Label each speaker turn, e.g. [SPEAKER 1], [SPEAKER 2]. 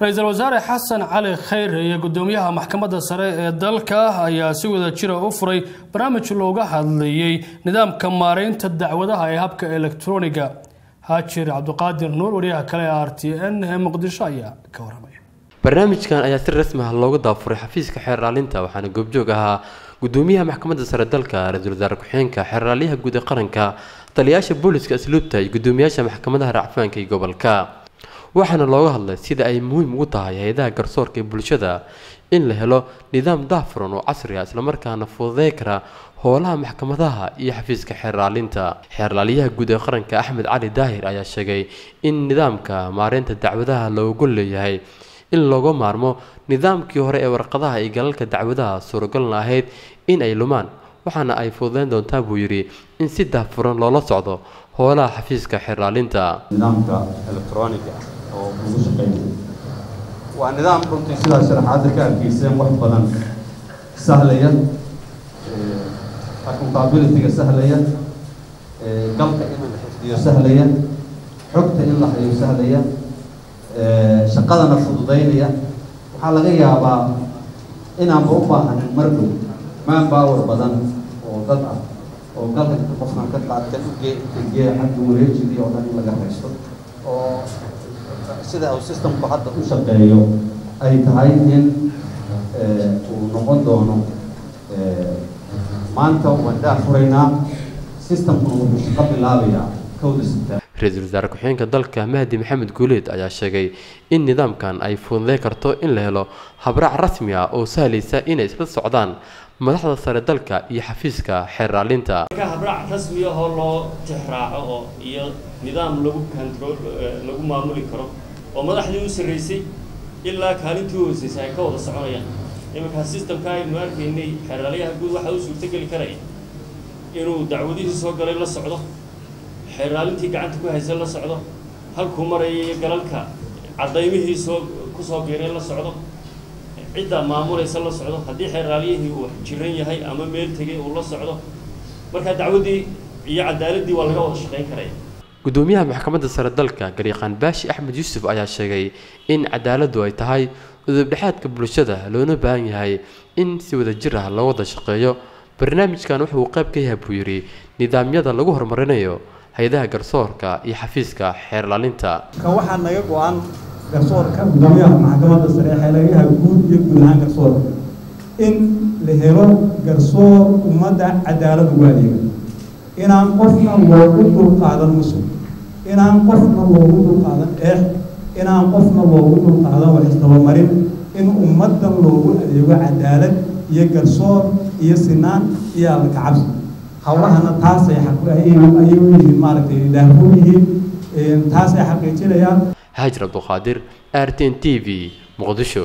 [SPEAKER 1] ra'iisul wasaare xasan cali khayre iyo gudoomiyaha maxkamadda sare ee dalka ayaa si wada jira u furay barnaamij looga hadlayey nidaamka maareynta dacwadaha ee habka elektroniga haajir cabdiqaadir nuur wariyaha kale r t n ee muqdisho ayaa ka waramaya
[SPEAKER 2] barnaamijkan ayaa si rasmi ah loogu daafuray xafiiska xeerlaalinta waxaana goobjoog ahaa gudoomiyaha maxkamadda sare dalka ra'iisul wasaare ku-xigeenka xeerlaalyaha guud ee qaranka taliyayaasha booliska asluubta iyo gudoomiyaasha maxkamadaha racfaanka iyo gobolka waxaana looga hadlay sida ay muhiim ugu tahay hay'adaha garsoorka ee bulshada in la helo nidaam daafuran oo casri ah islamarkaana fududey kara howlaha maxkamadaha iyo xafiiska xeerlaalinta xeerlaaliyaha guud ee qaranka axmed cali daahir ayaa sheegay in nidaamka maareynta dacwadaha loogu leeyahay in looga maarmo nidaamkii hore ee warqadaha iyo galalka dacwadaha suuragalna ahayd in ay lumaan. Waxaana ay fududeyn doontaa buu yidhi in si daafuran loola socdo howlaha xafiiska xeerlaalinta
[SPEAKER 3] oo ugu shaqeynaya waa nidaam runtii sidaa sharaxaadda ka arkayseen wax badan sahlaya accountability-ga sahlaya galka in la xifdiyo sahlaya xogta in la hayo sahlaya shaqadana fududeynaya. Waxaa laga yaabaa inaanba u baahanin mar dhow man power badan oo dad ah oo galka qofkan ka qaadkan ugee intagee xagga wareejidii oo dhan in laga haysto oo sida uu systemku hadda u shaqeeyo ay tahay in uu noqon doono maanta waan daa furaynaa systemkuna wuxuu shaqo bilaabayaa kowda september
[SPEAKER 2] ra'iisul wasaare ku-xigeenka dalka mahdi maxamed guuleed ayaa sheegay in nidaamkan ay fududey karto in la helo habraac rasmi ah oo sahlaysa inay isla socdaan madaxda sare dalka iyo xafiiska xeerlaalinta
[SPEAKER 4] habraac rasmi ahoo loo tixraaco oo iyo nidaam lagu control lagu maamuli karo oo madaxdii u sarreysay ilaa kaalintii u hooseysay ay ka wada soconayaan. Iminkaa systemka aynu arkaynay xeerlaalyaha guud waxaa u suurtogeli karaya inuu dacwadihii soo galay la socdo xeerlaalintii gacanta ku haysa la socdo halkuu maraya iyo galalka cadaymihii soo ku soo biiray la socdo cidda maamulaysa la socdo haddii xeerlaalyihii uu jiran yahay ama meel tegay uu la socdo markaa dacwaddii iyo cadaaladii waa laga wada shaqayn karaya
[SPEAKER 2] gudoomiyaha maxkamadda sare dalka garyaqaan baashi axmed yuusuf ayaa sheegay in cadaaladdu ay tahay udubdhexaadka bulshada loona baahan yahay in si wada jir ah loo wada shaqeeyo. Barnaamijkan wuxuu qayb ka yahay buu yidhi nidaamyada lagu horumarinayo hay'adaha garsoorka iyo xafiiska xeerlaalinta.
[SPEAKER 5] Waxaa naga go-an garsoorka gudoomiyaha maxkamadda sare xeelagaha guud iyo guud ahaan garsoorka in la helo garsoor ummadda cadaalad ugu adeega inaan qofna loogu dulqaadan musuq inaan qofna loogu dulqaadan eex inaan qofna loogu dulqaadan wax isdabamarin in ummaddan loogu adeego cadaalad iyo garsoor iyo sinaan iyo alkacabsi hawlahana taasay ayay u yihiin maaragtay daahfur yihiin. Taasay xaqiijinayaan.
[SPEAKER 2] Haajir abduqaadir r t n t v muqdisho